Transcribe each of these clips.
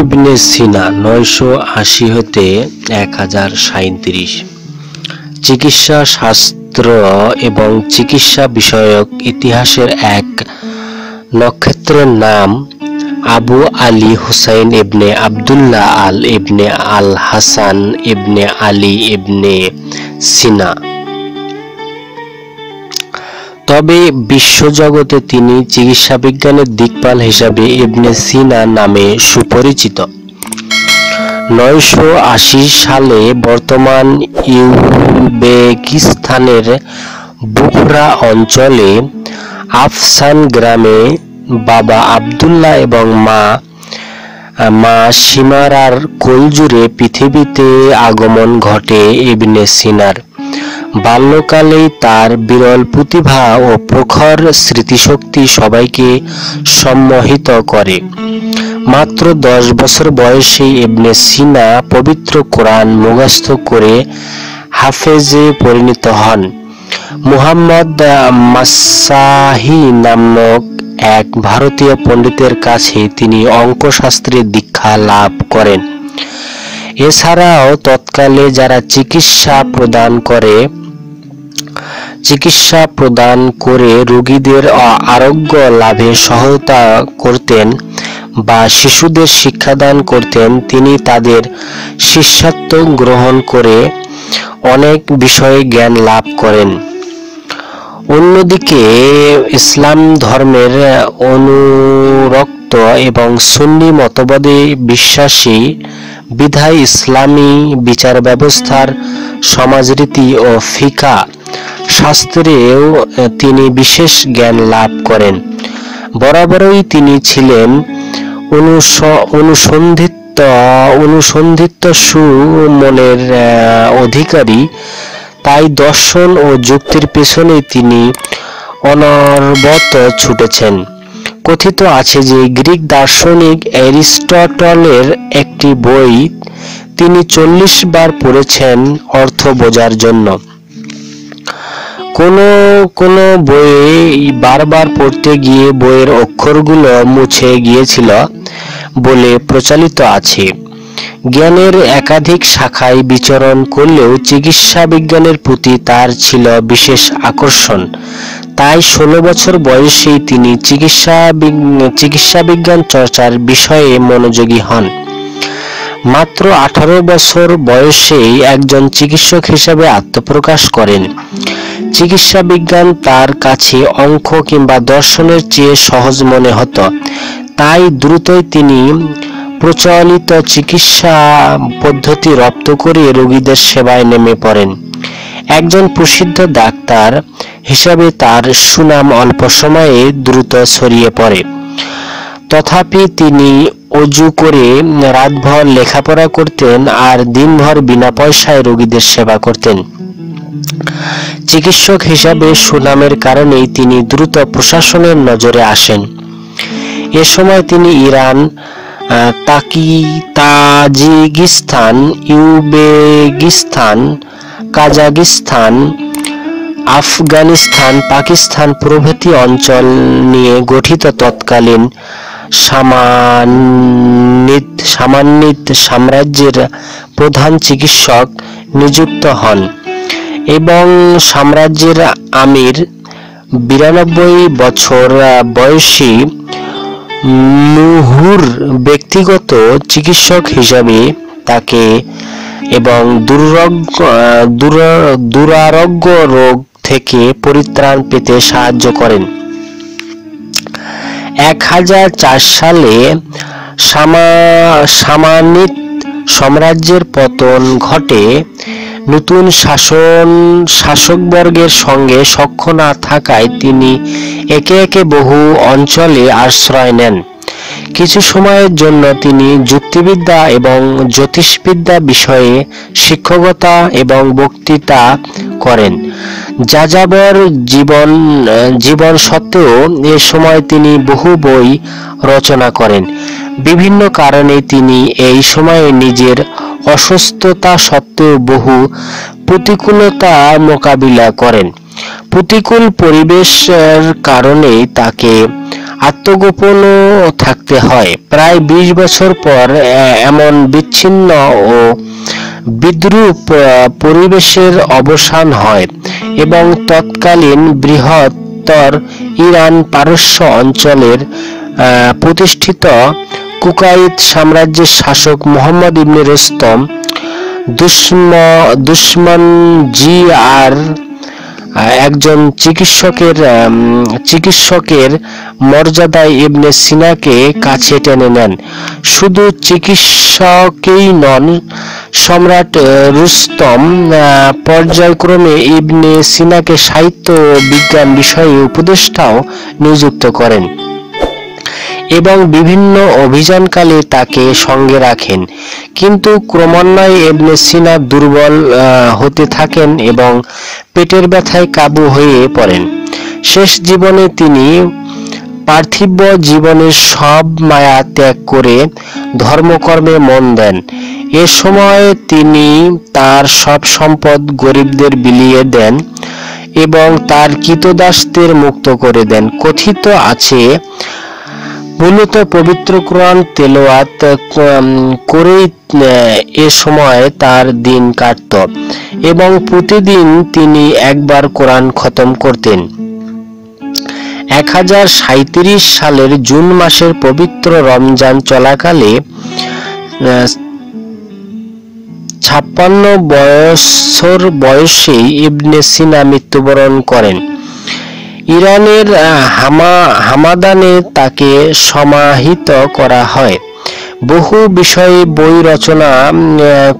ইবনে সিনা নয়শো আশি হতে এক হাজার সাঁইত্রিশ। চিকিৎসা শাস্ত্র এবং চিকিৎসা বিষয়ক ইতিহাসের এক নক্ষত্রের নাম আবু আলী হুসাইন ইবনে আবদুল্লাহ আল ইবনে আল হাসান ইবনে আলী ইবনে সিনা। তবে বিশ্বজগতে তিনি চিকিৎসা বিজ্ঞানের দিকপাল হিসাবে ইবনে সিনা নামে সুপরিচিত। নয়শো আশি সালে বর্তমান ইউবেকিস্তানের বুখরা অঞ্চলে আফসান গ্রামে বাবা আবদুল্লাহ এবং মা মা সীমারার কোলজুড়ে পৃথিবীতে আগমন ঘটে ইবনে সিনার। বাল্যকালেই তার বিরল প্রতিভা ও প্রখর স্মৃতিশক্তি সবাইকে সম্মোহিত করে। মাত্র দশ বছর বয়সে ইবনে সিনা পবিত্র কোরআন মুখস্থ করে হাফেজে পরিণত হন। মুহাম্মদ মাসাহি নামক এক ভারতীয় পণ্ডিতের কাছে তিনি অঙ্কশাস্ত্রে দীক্ষা লাভ করেন। এছাড়াও তৎকালে যারা চিকিৎসা প্রদান করে, চিকিৎসা প্রদান করে রোগীদের আরোগ্য লাভে সহায়তা করতেন বা শিশুদের শিক্ষাদান করতেন, তিনি তাদের শিষ্যত্ব গ্রহণ করে অনেক বিষয়ে জ্ঞান লাভ করেন। অন্যদিকে ইসলাম ধর্মের অনুরক্ত এবং সুন্নি মতবাদে বিশ্বাসী বিধায় ইসলামী বিচার ব্যবস্থার সমাজরীতি ও ফিকা শাস্ত্রেও তিনি বিশেষ জ্ঞান লাভ করেন। বরাবরই তিনি ছিলেন অনুসন্ধিত অনুসন্ধিত সুমনের অধিকারী। তাই দর্শন ও যুক্তির পেছনে তিনি অনর্বত ছুটেছেন। কথিত আছে যে গ্রিক দার্শনিক অ্যারিস্টটলের একটি বই তিনি চল্লিশ বার পড়েছেন অর্থ বোঝার জন্য। কোনো কোনো বইয়ে বারবার পড়তে গিয়ে বইয়ের অক্ষরগুলো মুছে গিয়েছিল বলে প্রচলিত আছে। জ্ঞানের একাধিক শাখায় বিচরণ করলেও চিকিৎসা বিজ্ঞানের প্রতি তার ছিল বিশেষ আকর্ষণ। তাই ষোলো বছর বয়সেই তিনি চিকিৎসা চিকিৎসা বিজ্ঞান চর্চার বিষয়ে মনোযোগী হন। মাত্র আঠারো বছর বয়সেই একজন চিকিৎসক হিসেবে আত্মপ্রকাশ করেন। চিকিৎসা বিজ্ঞান তার কাছে অঙ্ক কিংবা দর্শনের চেয়ে সহজ মনে হতো। তাই দ্রুতই তিনি প্রচলিত চিকিৎসা পদ্ধতি রপ্ত করে রোগীদের সেবায় নেমে পড়েন। একজন প্রসিদ্ধ ডাক্তার হিসাবে তার সুনাম অল্প সময়ে দ্রুত ছড়িয়ে পড়ে। তথাপি তিনি অজু করে রাতভর লেখাপড়া করতেন আর দিনভর বিনা পয়সায় রোগীদের সেবা করতেন। চিকিৎসক হিসাবে সুনামের কারণেই তিনি দ্রুত প্রশাসনের নজরে আসেন। এ সময় তিনি ইরান তাকি Tajikistan Uzbekistan Kazakhstan Afghanistan, Pakistan প্রভৃতি অঞ্চল নিয়ে গঠিত তৎকালীন সামান্বিত সামান্বিত সাম্রাজ্যের প্রধান চিকিৎসক নিযুক্ত হন এবং সাম্রাজ্যের আমির বিরানব্বই বছর বয়সী মুহুর ব্যক্তিগত চিকিৎসক হিসাবে তাকে এবং দুরারোগ্য রোগ থেকে পরিত্রাণ পেতে সাহায্য করেন। এক হাজার চার সালে সামানিত সাম্রাজ্যের পতন ঘটে নতুন শাসন শাসকবর্গের সঙ্গে সখ্য না থাকায় তিনি একে একে বহু অঞ্চলে আশ্রয় নেন। কিছু সময়ের জন্য তিনি যুক্তিবিদ্যা এবং জ্যোতিষবিদ্যা বিষয়ে শিক্ষকতা এবং বক্তৃতা করেন। যাযাবর জীবন জীবন সত্ত্বেও এ সময় তিনি বহু বই রচনা করেন। বিভিন্ন কারণে তিনি এই সময়ে নিজের অসুস্থতা সত্ত্বেও বহু প্রতিকূলতা মোকাবিলা করেন। প্রতিকূল পরিবেশের কারণে তাকে আত্মগোপনও থাকতে হয়। প্রায় বিশ বছর পর এমন বিচ্ছিন্ন ও বিদ্রুপ পরিবেশের অবসান হয় এবং তৎকালীন বৃহত্তর ইরান পারস্য অঞ্চলের প্রতিষ্ঠিত কুকাইত সাম্রাজ্যের শাসক মোহাম্মদ ইবনে রুস্তম দুশ্ম দুশ্মন জি আর একজন চিকিৎসকের চিকিৎসকের মর্যাদায় ইবনে সিনাকে কাছে টেনে নেন। শুধু চিকিৎসকই নন, সম্রাট রুস্তম পর্যায়ক্রমে ইবনে সিনাকে সাহিত্য ও বিজ্ঞান বিষয়ে উপদেষ্টাও নিযুক্ত করেন। এবং বিভিন্ন অভিযানকালে তাকে সঙ্গে রাখেন। কিন্তু ক্রমান্বয়ে এবনে সিনা দুর্বল হতে থাকেন এবং পেটের ব্যথায় কাবু হয়ে পড়েন। শেষ জীবনে তিনি পার্থিব জীবনের সব মায়া ত্যাগ করে ধর্মকর্মে মন দেন। এ সময় তিনি তার সব সম্পদ গরিবদের বিলিয়ে দেন এবং তার কৃতদাসদের মুক্ত করে দেন। কথিত আছে মূলত পবিত্র কোরআন তেলাওয়াত উম, করেই এ সময় তার দিন কাটত এবং প্রতিদিন তিনি একবার কোরআন খতম করতেন। এক হাজার সাঁইত্রিশ সালের জুন মাসের পবিত্র রমজান চলাকালে ছাপ্পান্ন বছর বয়সেই ইবনে সিনা মৃত্যুবরণ করেন। ইরানের হামা, হামাদানে তাকে সমাহিত করা হয়। বহু বিষয়ে বই রচনা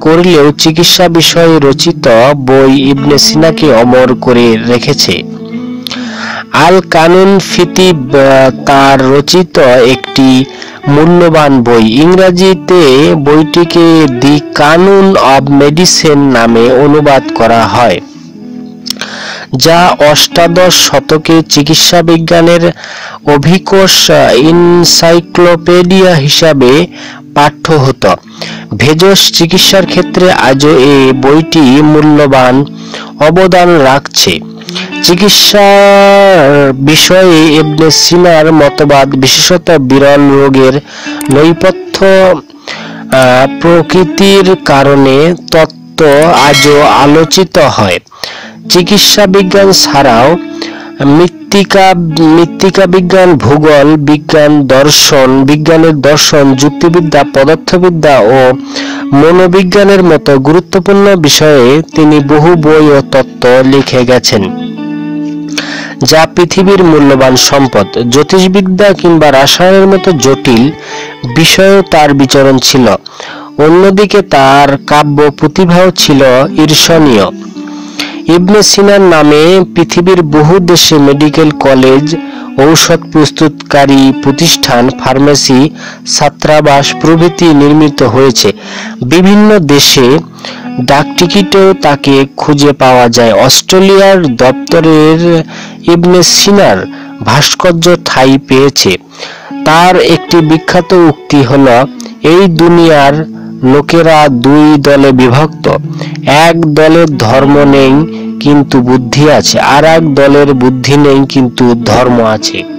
করলেও চিকিৎসা বিষয়ে রচিত বই ইবনে সিনাকে অমর করে রেখেছে। আল কানুন ফিতিব তার রচিত একটি মূল্যবান বই। ইংরেজিতে বইটিকে দি কানুন অব মেডিসিন নামে অনুবাদ করা হয়। যা অষ্টাদশ শতকে চিকিৎসা বিজ্ঞানের অভিকোষ ইনসাইক্লোপিডিয়া হিসাবে পাঠ্য হতো। ভেষজ চিকিৎসার ক্ষেত্রে আজও এই বইটি মূল্যবান অবদান রাখছে। চিকিৎসার বিষয়ে ইবনে সিনার মতবাদ, বিশেষত বিরল রোগের নৈপথ্য প্রকৃতির কারণে তত্ত্ব আজও আলোচিত হয়। চিকিৎসা বিজ্ঞান ছাড়াও মৃত্তিকা মৃত্তিকা বিজ্ঞান, ভূগোল বিজ্ঞান, দর্শন, বিজ্ঞানের দর্শন, যুক্তিবিদ্যা, পদার্থবিদ্যা ও মনোবিজ্ঞানের মতো গুরুত্বপূর্ণ বিষয়ে তিনি বহু বই ও তত্ত্ব লিখে গেছেন, যা পৃথিবীর মূল্যবান সম্পদ। জ্যোতিষবিদ্যা কিংবা রাসায়নের মতো জটিল বিষয়েও তার বিচরণ ছিল। অন্যদিকে তার কাব্য প্রতিভাও ছিল ঈর্ষণীয়। ইবনে সিনার নামে পৃথিবীর বহু দেশে মেডিকেল কলেজ, ঔষধ প্রস্তুতকারী প্রতিষ্ঠান, ফার্মেসি, ছাত্রাবাস প্রভৃতি নির্মিত হয়েছে। বিভিন্ন দেশে ডাকটিকিটেও তাকে খুঁজে পাওয়া যায়। অস্ট্রেলিয়ার দপ্তরের ইবনে সিনার ভাস্কর্য ঠাঁই পেয়েছে। তার একটি বিখ্যাত উক্তি হলো, এই দুনিয়ার লোকেরা দুই দলে বিভক্ত। এক দলের ধর্ম নেই, কিন্তু বুদ্ধি আছে, আর এক দলের বুদ্ধি নেই, কিন্তু ধর্ম আছে।